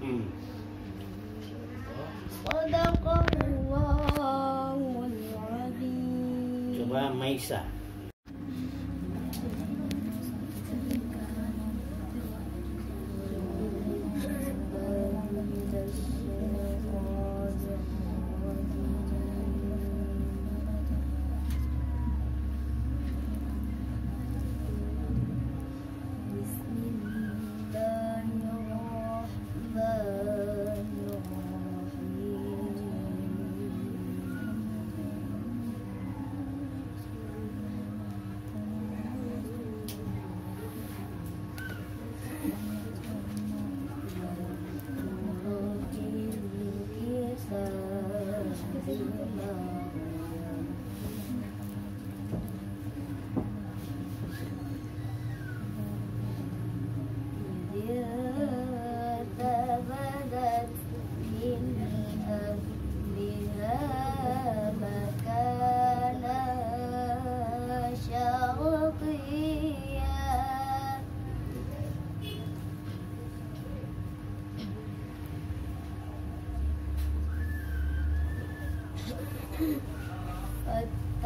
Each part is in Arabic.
Hmm. Coba Maisa.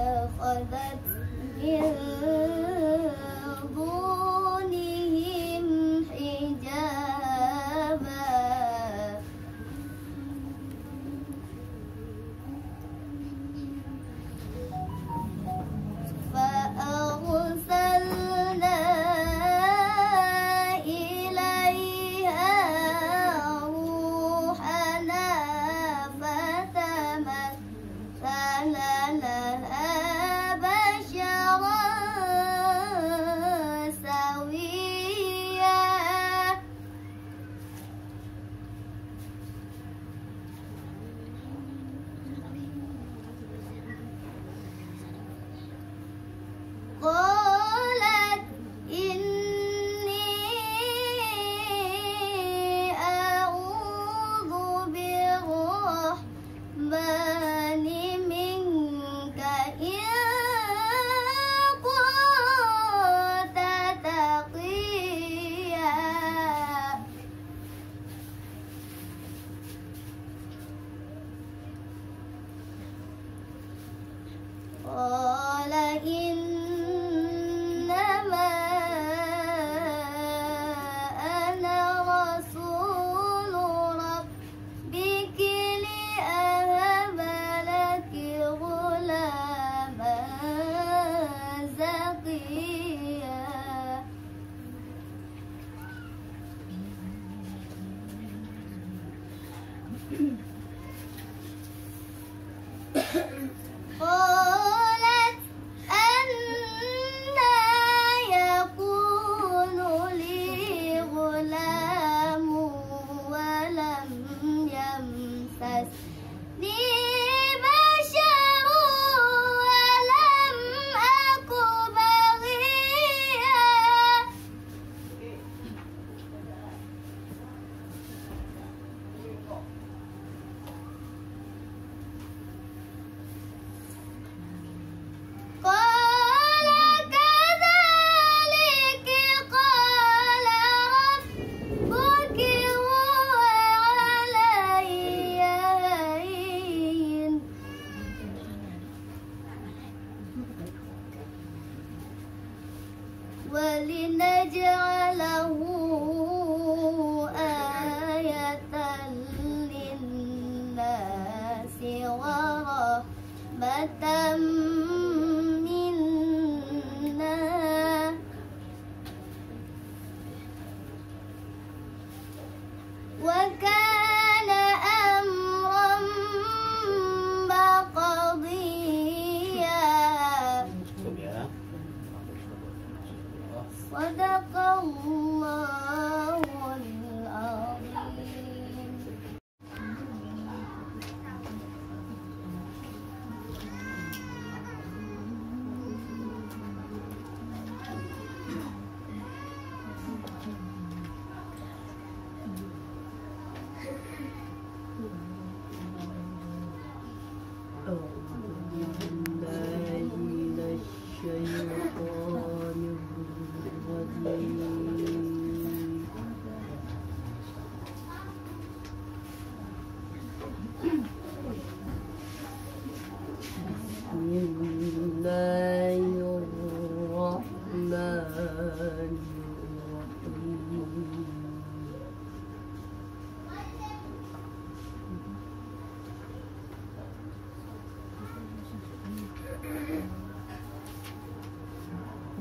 the Father, you. the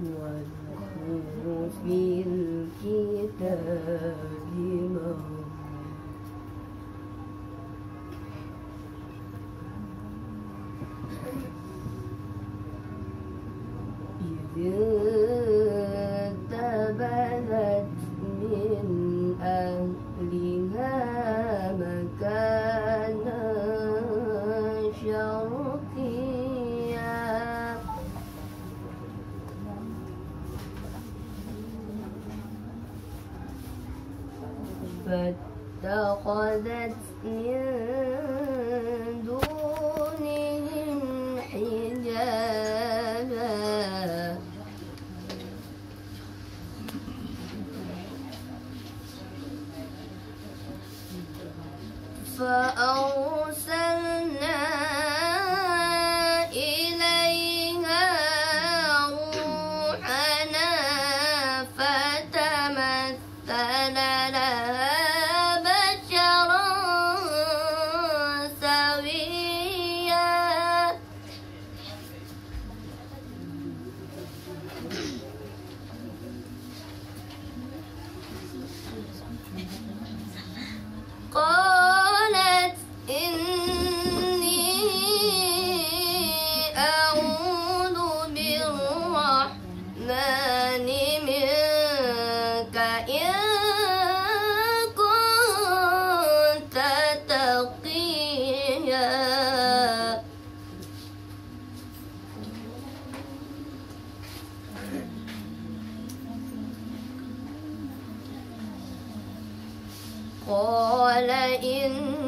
واذكر في الكتاب إذ فأرسلنا قال إنما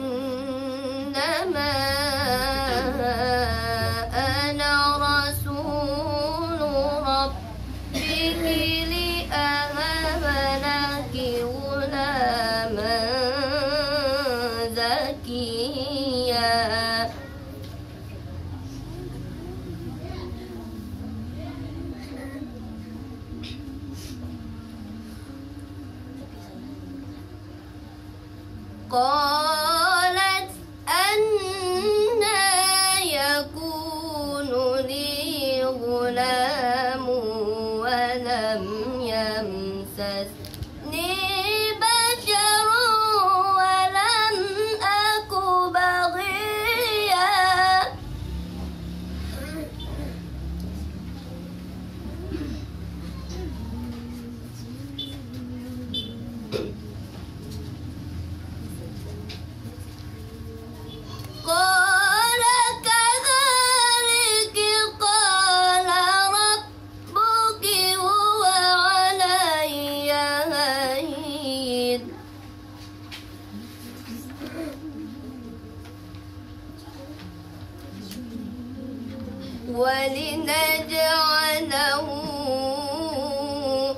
ولنجعله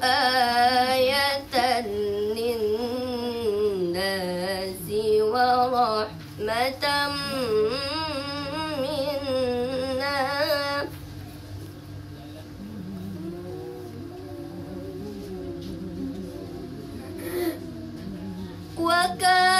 آية للناس ورحمة منا. وكان